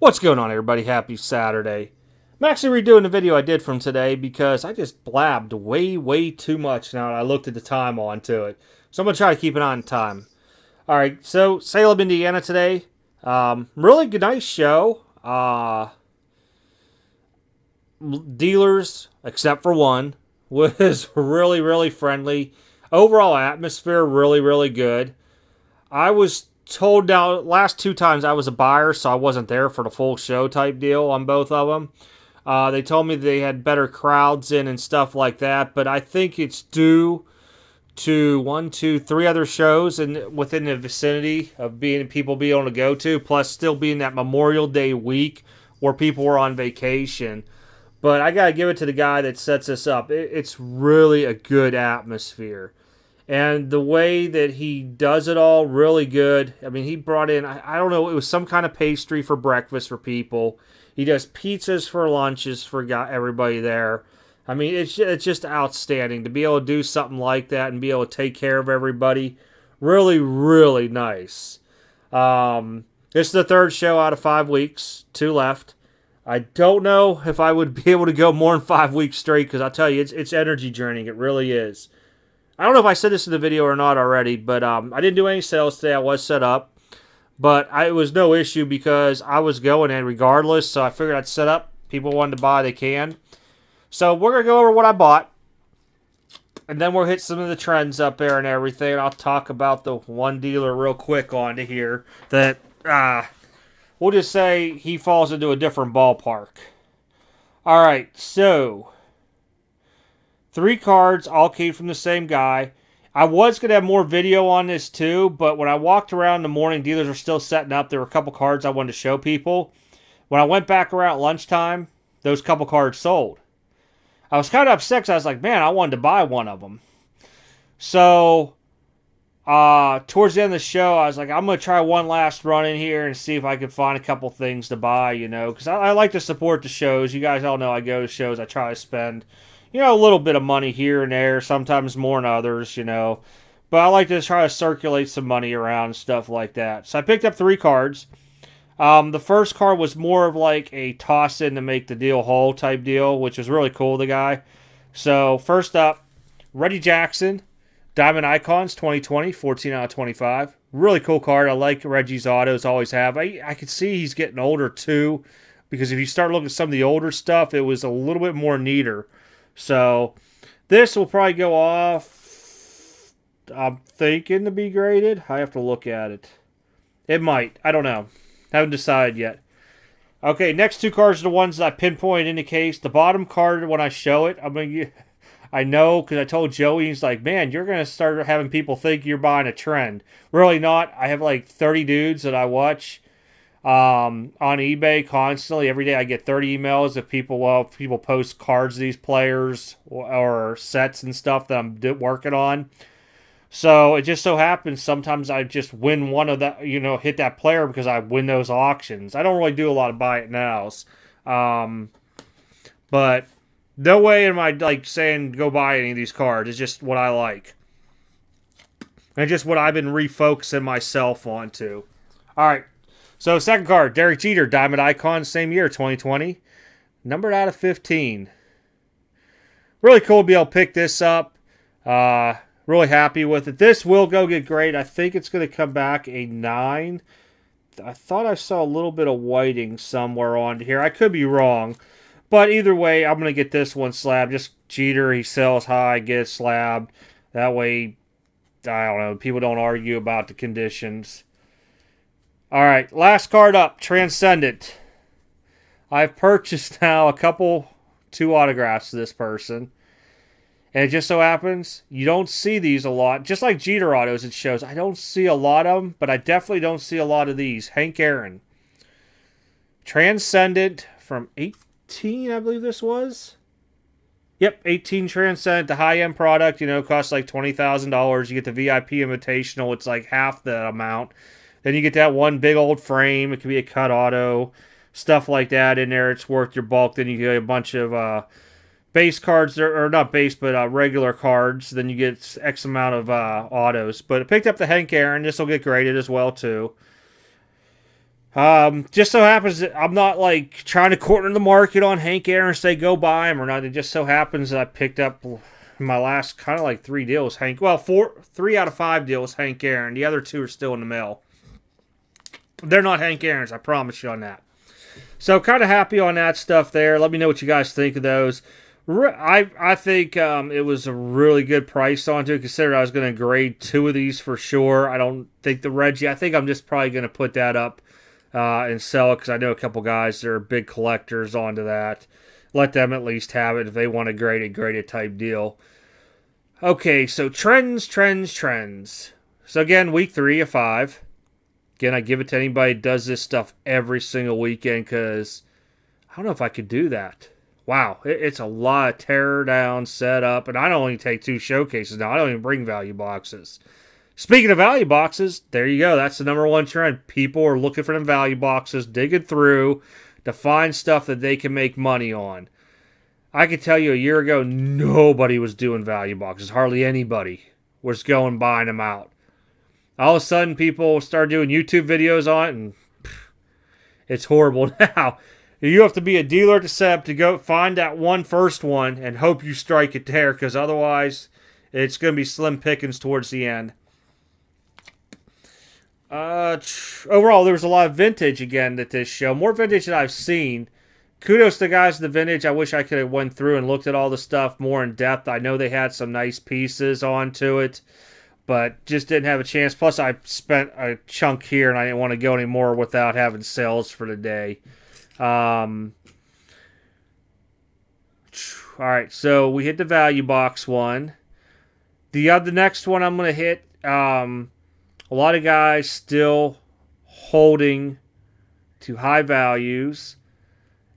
What's going on, everybody? Happy Saturday. I'm actually redoing the video I did from today because I just blabbed way, way too much now I looked at the time onto it. So I'm going to try to keep it on time. Alright, so Salem, Indiana today. Um, really good, nice show. Uh, dealers, except for one, was really, really friendly. Overall atmosphere, really, really good. I was told now last two times I was a buyer, so I wasn't there for the full show type deal on both of them. Uh, they told me they had better crowds in and stuff like that, but I think it's due to one, two, three other shows and within the vicinity of being people being able to go to, plus still being that Memorial Day week where people were on vacation. But I gotta give it to the guy that sets this up. It, it's really a good atmosphere and the way that he does it all really good. I mean he brought in I, I, don't know it was some kind of pastry for breakfast for people. He does pizzas for lunches for everybody there. I mean it's, it's just outstanding to be able to do something like that and be able to take care of everybody. Really really nice. Um, this is the third show out of five weeks two left. I don't know if I would be able to go more than five weeks straight because I'll tell you, it's, it's energy draining. It really is. I don't know if I said this in the video or not already, but um, I didn't do any sales today. I was set up, but I, it was no issue because I was going in regardless. So I figured I'd set up. People wanted to buy, they can. So we're gonna go over what I bought, and then we'll hit some of the trends up there and everything. I'll talk about the one dealer real quick on to here that uh, we'll just say he falls into a different ballpark. All right, so Three cards all came from the same guy. I was going to have more video on this too, but when I walked around in the morning, dealers were still setting up. There were a couple cards I wanted to show people. When I went back around lunchtime, those couple cards sold. I was kind of upset because I was like, man, I wanted to buy one of them. So, uh, towards the end of the show, I was like, I'm going to try one last run in here and see if I can find a couple things to buy, you know, because I, I like to support the shows. You guys all know I go to shows, I try to spend you know, a little bit of money here and there, sometimes more than others, you know. But I like to try to circulate some money around stuff like that. So I picked up three cards. Um, the first card was more of like a toss in to make the deal whole type deal, which was really cool, the guy. So first up, Reggie Jackson, Diamond Icons 2020, 14 out of 25. Really cool card. I like Reggie's autos, always have. I, I could see he's getting older too, because if you start looking at some of the older stuff, it was a little bit more neater. So this will probably go off. I'm thinking to be graded. I have to look at it. It might. I don't know. Haven't decided yet. Okay, next two cards are the ones that I pinpoint in the case. The bottom card, when I show it, I'm gonna. I know because I told Joey, he's like, man, you're gonna start having people think you're buying a trend. Really not. I have like 30 dudes that I watch um, on eBay constantly. Every day I get 30 emails of people, well, people post cards these players or, or sets and stuff that I'm working on. So it just so happens sometimes I just win one of that, you know, hit that player because I win those auctions. I don't really do a lot of buy it nows. Um, but no way am I like saying go buy any of these cards. It's just what I like. And just what I've been refocusing myself onto. All right, so second card, Derek Jeter, Diamond Icon, same year, 2020. Numbered out of 15. Really cool to be able to pick this up. Uh, really happy with it. This will go get great. I think it's going to come back a 9. I thought I saw a little bit of whiting somewhere on here. I could be wrong. But either way, I'm going to get this one slab. Just Jeter, he sells high, gets slab. That way, I don't know, people don't argue about the conditions. All right, last card up, Transcendent. I've purchased now a couple, two autographs to this person. And it just so happens you don't see these a lot. Just like Jeter autos, it shows. I don't see a lot of them, but I definitely don't see a lot of these. Hank Aaron. Transcendent from 18, I believe this was. Yep, 18 Transcendent, the high end product, you know, costs like $20,000. You get the VIP Invitational, it's like half the amount. Then you get that one big old frame. It could be a cut auto, stuff like that in there. It's worth your bulk. Then you get a bunch of uh, base cards, or, not base, but uh, regular cards. Then you get X amount of uh, autos. But I picked up the Hank Aaron. This will get graded as well, too. Um, just so happens that I'm not like trying to corner the market on Hank Aaron, say go buy him or not. It just so happens that I picked up my last kind of like three deals. Hank, well, four, three out of five deals. Hank Aaron. The other two are still in the mail. They're not Hank Aaron's. I promise you on that. So kind of happy on that stuff there. Let me know what you guys think of those. I I think um, it was a really good price on to consider I was going to grade two of these for sure. I don't think the Reggie. I think I'm just probably going to put that up uh, and sell it because I know a couple guys that are big collectors onto that. Let them at least have it if they want a graded graded type deal. Okay, so trends, trends, trends. So again, week three of five. Again, I give it to anybody does this stuff every single weekend because I don't know if I could do that. Wow, it's a lot of tear down, set up, and I don't only take two showcases now. I don't even bring value boxes. Speaking of value boxes, there you go. That's the number one trend. People are looking for them value boxes, digging through to find stuff that they can make money on. I can tell you a year ago, nobody was doing value boxes. Hardly anybody was going buying them out. All of a sudden, people start doing YouTube videos on it, and it's horrible now. You have to be a dealer to set to go find that one first one and hope you strike it there, because otherwise, it's going to be slim pickings towards the end. Uh, overall, there was a lot of vintage again at this show. More vintage than I've seen. Kudos to the guys in the vintage. I wish I could have went through and looked at all the stuff more in depth. I know they had some nice pieces onto it, but just didn't have a chance. Plus, I spent a chunk here, and I didn't want to go anymore without having sales for the day. Um, all right, so we hit the value box one. The other next one I'm going to hit. Um, a lot of guys still holding to high values.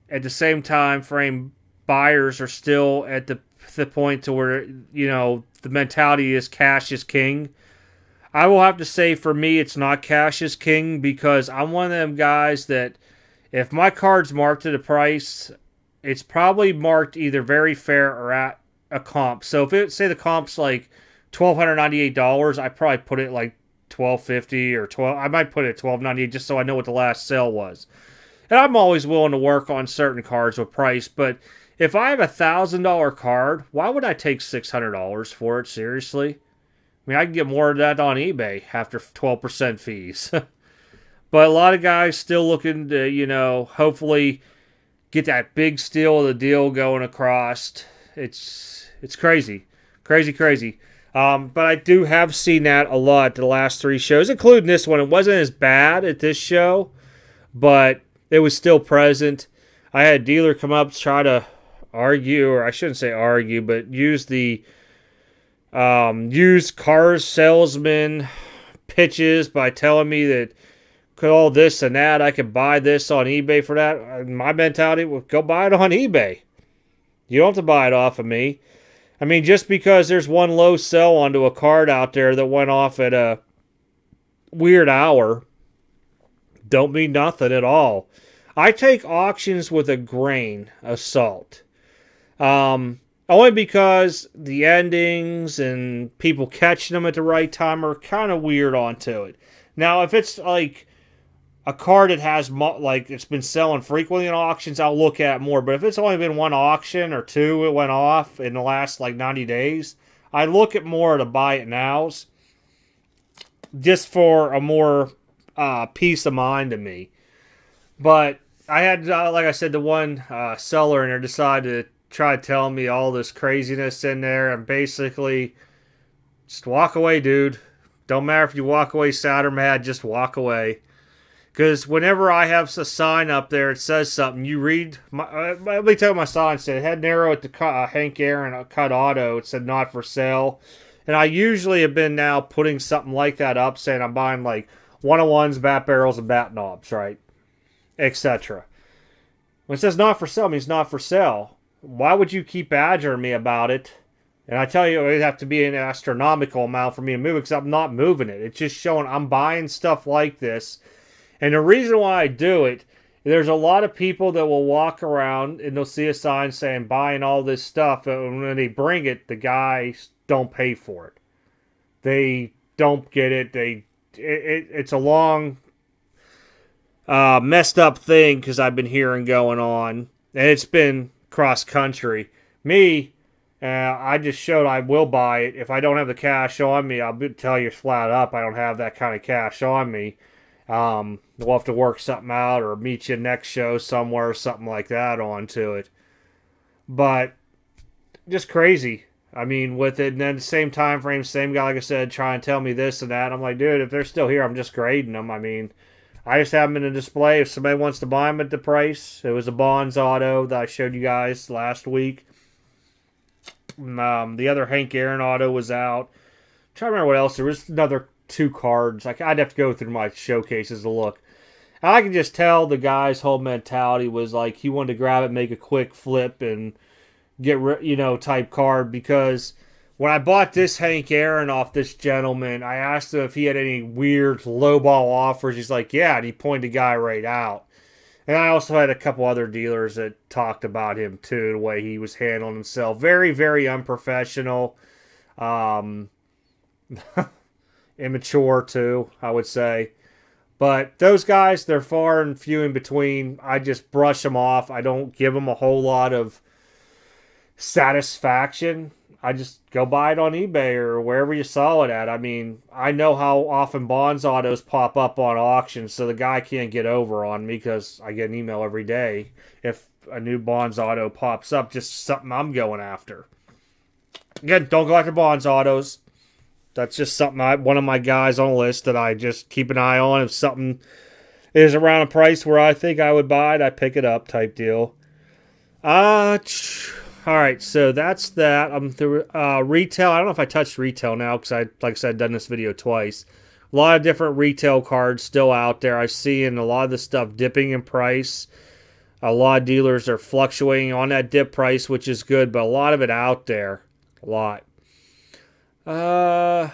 At the same time frame, buyers are still at the the point to where you know the mentality is cash is king. I will have to say for me, it's not cash is king because I'm one of them guys that if my card's marked at a price, it's probably marked either very fair or at a comp. So if it say the comp's like twelve hundred ninety eight dollars, I probably put it like twelve fifty or twelve. I might put it twelve ninety just so I know what the last sale was. And I'm always willing to work on certain cards with price, but if I have a thousand dollar card, why would I take six hundred dollars for it? Seriously, I mean I can get more of that on eBay after twelve percent fees. but a lot of guys still looking to you know hopefully get that big steal of the deal going across. It's it's crazy, crazy, crazy. Um, but I do have seen that a lot the last three shows, including this one. It wasn't as bad at this show, but it was still present. I had a dealer come up try to argue, or I shouldn't say argue, but use the um, used car salesman pitches by telling me that all this and that, I could buy this on eBay for that. My mentality was go buy it on eBay. You don't have to buy it off of me. I mean, just because there's one low sell onto a card out there that went off at a weird hour, don't mean nothing at all. I take auctions with a grain of salt. Um, only because the endings and people catching them at the right time are kind of weird onto it. Now, if it's like a card that has like it's been selling frequently in auctions, I'll look at more. But if it's only been one auction or two, it went off in the last like 90 days, I look at more to buy it nows, just for a more uh, peace of mind to me. But I had, uh, like I said, the one uh, seller in there decided to try telling me all this craziness in there, and basically, just walk away, dude. Don't matter if you walk away sad or mad, just walk away. Because whenever I have a sign up there, it says something. You read. My, uh, let me tell you my sign said. It had an arrow at the uh, Hank Aaron uh, cut auto. It said not for sale. And I usually have been now putting something like that up, saying I'm buying like one on ones, bat barrels, and bat knobs, right? Etc. When it says not for sale, means not for sale. Why would you keep badgering me about it? And I tell you, it'd have to be an astronomical amount for me to move it because I'm not moving it. It's just showing I'm buying stuff like this and the reason why I do it, there's a lot of people that will walk around and they'll see a sign saying buying all this stuff, and when they bring it, the guys don't pay for it. They don't get it. They it, it, it's a long uh, messed up thing because I've been hearing going on, and it's been cross country. Me, uh, I just showed I will buy it. If I don't have the cash on me, I'll tell you flat up I don't have that kind of cash on me. Um, we'll have to work something out or meet you next show somewhere, something like that onto it. But just crazy. I mean, with it, and then the same time frame, same guy, like I said, try and tell me this and that. I'm like, dude, if they're still here, I'm just grading them. I mean, I just have them in a display. If somebody wants to buy them at the price, it was a Bonds auto that I showed you guys last week. Um, the other Hank Aaron auto was out. I'm trying to remember what else. There was another two cards. Like I'd have to go through my showcases to look. I can just tell the guy's whole mentality was like he wanted to grab it, make a quick flip, and get you know type card because when I bought this Hank Aaron off this gentleman, I asked him if he had any weird lowball offers. He's like, yeah, and he pointed the guy right out. And I also had a couple other dealers that talked about him too, the way he was handling himself. Very, very unprofessional. Um, immature too, I would say. But those guys, they're far and few in between. I just brush them off. I don't give them a whole lot of satisfaction. I just go buy it on eBay or wherever you saw it at. I mean, I know how often Bonds autos pop up on auctions, so the guy can't get over on me because I get an email every day if a new Bonds auto pops up, just something I'm going after. Again, don't go after Bonds autos. That's just something I one of my guys on the list that I just keep an eye on. If something is around a price where I think I would buy it, I pick it up type deal. Uh all right, so that's that. I'm through uh, retail. I don't know if I touched retail now because I, like I said, done this video twice. A lot of different retail cards still out there. I see in a lot of the stuff dipping in price. A lot of dealers are fluctuating on that dip price, which is good, but a lot of it out there, a lot. Uh,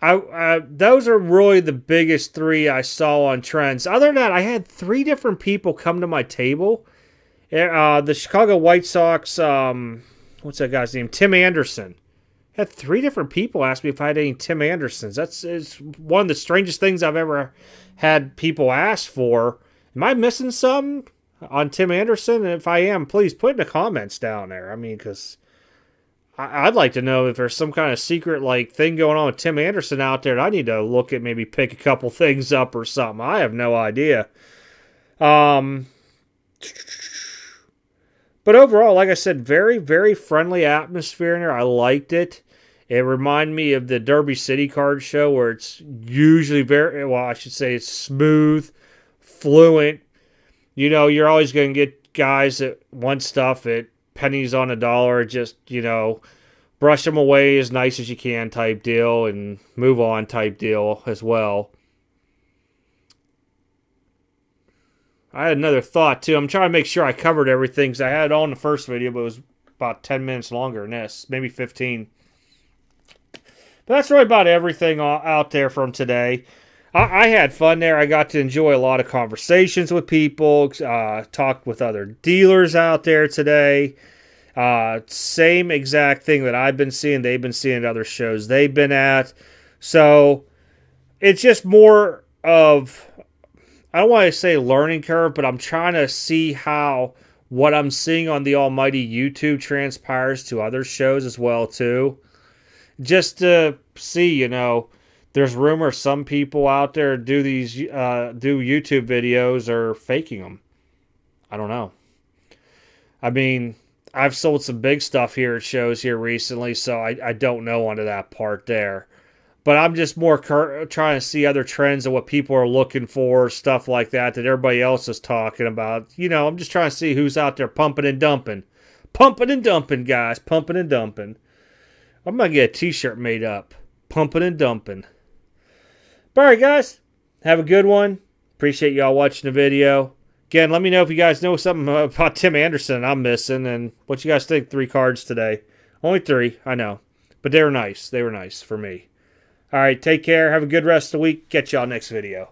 I, uh, those are really the biggest three I saw on trends. Other than that, I had three different people come to my table uh, the Chicago White Sox, um, what's that guy's name? Tim Anderson. Had three different people ask me if I had any Tim Andersons. That's is one of the strangest things I've ever had people ask for. Am I missing some on Tim Anderson? And if I am, please put in the comments down there. I mean, because I'd like to know if there's some kind of secret like thing going on with Tim Anderson out there. I need to look at maybe pick a couple things up or something. I have no idea. Um. But overall, like I said, very, very friendly atmosphere in here. I liked it. It reminded me of the Derby City card show where it's usually very, well, I should say it's smooth, fluent. You know, you're always going to get guys that want stuff at pennies on a dollar, just, you know, brush them away as nice as you can type deal and move on type deal as well. I had another thought too. I'm trying to make sure I covered everything because I had it in the first video, but it was about 10 minutes longer than this, maybe 15. But that's really about everything out there from today. I, I had fun there. I got to enjoy a lot of conversations with people, uh, talked with other dealers out there today. Uh, same exact thing that I've been seeing, they've been seeing at other shows they've been at. So it's just more of I don't want to say learning curve, but I'm trying to see how what I'm seeing on the almighty YouTube transpires to other shows as well too. Just to see, you know, there's rumors some people out there do these uh, do YouTube videos or faking them. I don't know. I mean, I've sold some big stuff here at shows here recently, so I, I don't know onto that part there. But I'm just more cur- trying to see other trends and what people are looking for, stuff like that, that everybody else is talking about. You know, I'm just trying to see who's out there pumping and dumping. Pumping and dumping, guys. Pumping and dumping. I'm to get a t shirt made up. Pumping and dumping. But all right, guys. Have a good one. Appreciate y'all watching the video. Again, let me know if you guys know something about Tim Anderson I'm missing and what you guys think. Three cards today. Only three, I know. But they were nice. They were nice for me. All right, take care. Have a good rest of the week. Catch y'all next video.